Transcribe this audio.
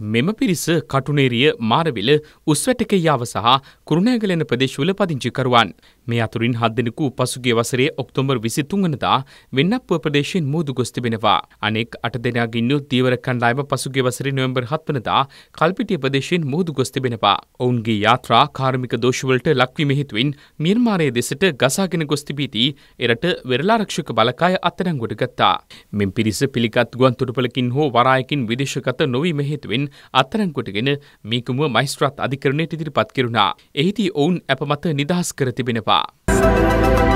මෙම පිරිස කටුනේරිය මාරවිල උස්වැටක යාව සහ කුරුණෑගලන ප්‍රදේශවල පදිංචිකරුවන්. මේ අතුරින් හත් දෙනෙකු පසුගිය වසරේ ඔක්තෝබර් විසිතුන් වනදා වෙන්නප්පුව ප්‍රදේශයෙන් මුහුදු ගොස් තිබෙනවා. අනෙක් අට දෙනාගින් යුත් දීවර කණ්ඩායම පසුගිය වසරේ නොවැම්බර් හත් වනදා කල්පිටිය ප්‍රදේශයෙන් මුහුදු ගොස් තිබෙනවා. ඔවුන්ගේ යාත්‍රා කාර්මික දෝෂවලට ලක්වීම හේතුවෙන් මියන්මාරයේ දෙසට ගසාගෙන ගොස් තිබීදී එරට වෙරළාරක්ෂක බලකාය අත්අඩංගුවට ගත්තා. මෙම පිරිස පිළිගත් ගුවන් තොටුපළකින් හෝ වරායකින් විදේශගත නොවීම හේතුවෙන් අත්අඩංගුවටගෙන මීකුමුව මයිස්ත්‍රාත් අධිකරණයට ඉදිරිපත් කෙරුණා. එහිදී ඔවුන් අප මත නිදහස් කර තිබෙනවා. Bye.